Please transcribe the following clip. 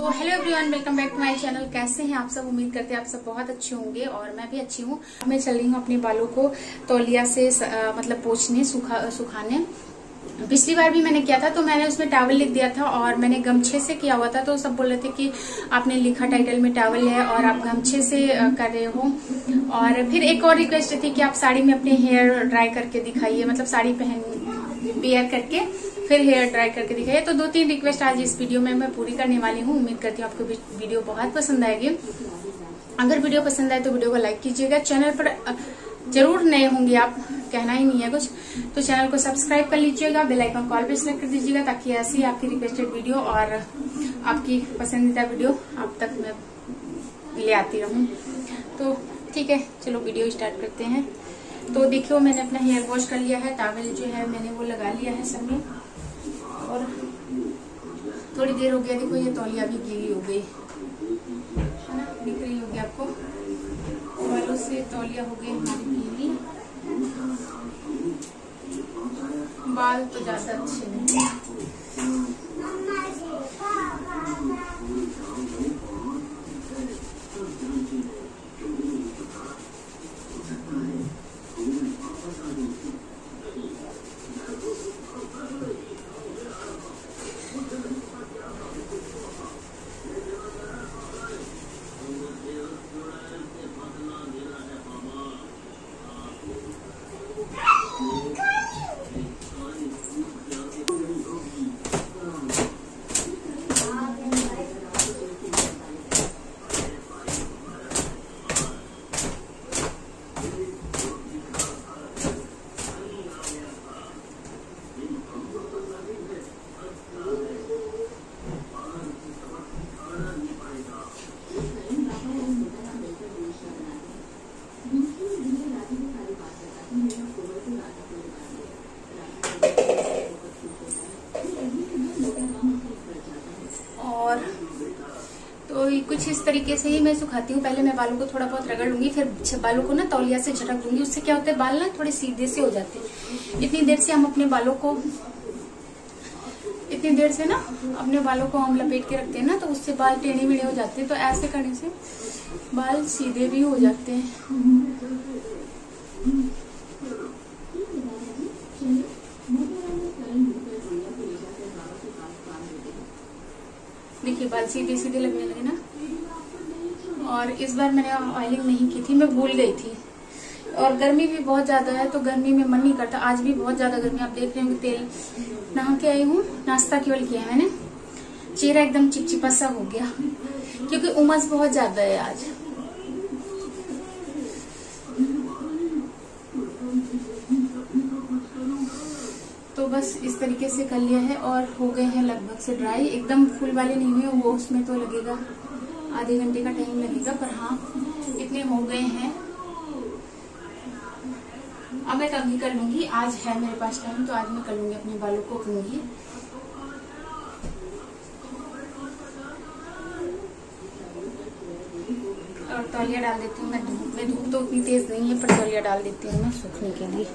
तो hello everyone welcome back to my channel कैसे हैं आप सब? उम्मीद करते हैं आप सब बहुत अच्छे होंगे और मैं भी अच्छी हूँ। मैं चल रही हूँ अपने बालों को तौलिया से आ, मतलब पोछने सुखा सुखाने। पिछली बार भी मैंने किया था तो मैंने उसमें टावल लिख दिया था और मैंने गमछे से किया हुआ था तो सब बोल रहे थे कि आपने लिखा टाइटल में टावल है और आप गमछे से कर रहे हो। और फिर एक और रिक्वेस्ट थी कि आप साड़ी में अपने हेयर ड्राई करके दिखाइए मतलब साड़ी पहन पेयर करके। फिर हेयर ड्राई करके दिखाइए। तो दो तीन रिक्वेस्ट आज इस वीडियो में मैं पूरी करने वाली हूँ। उम्मीद करती हूँ आपको वीडियो बहुत पसंद आएगी। अगर वीडियो पसंद आए तो वीडियो को लाइक कीजिएगा। चैनल पर ज़रूर नए होंगे आप, कहना ही नहीं है कुछ। तो चैनल को सब्सक्राइब कर लीजिएगा। बेल आइकन कॉल पे सिलेक्ट कर दीजिएगा ताकि ऐसी आपकी रिक्वेस्टेड वीडियो और आपकी पसंदीदा वीडियो आप तक मैं ले आती रहूँ। तो ठीक है, चलो वीडियो स्टार्ट करते हैं। तो देखियो, मैंने अपना हेयर वॉश कर लिया है। टावल जो है मैंने वो लगा लिया है सब में। और थोड़ी देर हो गया, देखो ये तौलिया भी गीली हो गई। है ना? दिख रही होगी आपको। बालों से तौलिया हो गई हमारी गीली। बाल तो ज़्यादा अच्छे नहीं और तो कुछ इस तरीके से ही मैं सुखाती हूँ। पहले मैं बालों को थोड़ा बहुत रगड़ लूँगी, फिर बालों को ना तौलिया से झटक दूँगी। उससे क्या होता है, बाल ना थोड़े सीधे से हो जाते हैं। इतनी देर से हम अपने बालों को, इतनी देर से ना अपने बालों को हम लपेट के रखते हैं ना तो उससे बाल टेढ़े मेढ़े हो जाते हैं। तो ऐसे करने से बाल सीधे भी हो जाते हैं। देखिए बाल सीधे सीधे लगने लगे ना। और इस बार मैंने ऑयलिंग नहीं की थी, मैं भूल गई थी। और गर्मी भी बहुत ज़्यादा है तो गर्मी में मन नहीं करता। आज भी बहुत ज़्यादा गर्मी आप देख रहे होंगे, तेल नहा के आई हूँ, नाश्ता केवल किया मैंने। चेहरा एकदम चिपचिपा सा हो गया, क्योंकि उमस बहुत ज़्यादा है आज तो बस इस तरीके से कर लिया है और हो गए हैं लगभग से ड्राई एकदम फुल वाले नहीं हुए, वो उसमें तो लगेगा, आधे घंटे का टाइम लगेगा, पर हाँ इतने हो गए हैं। अब मैं कभी कर लूँगी, आज है मेरे पास टाइम तो आज मैं कर लूँगी अपने बालों को करूँगी। और तौलिया डाल देती हूँ मैं धूप। में धूप तो उतनी तेज नहीं है, पर तौलिया डाल देती हूँ मैं सूखने के लिए।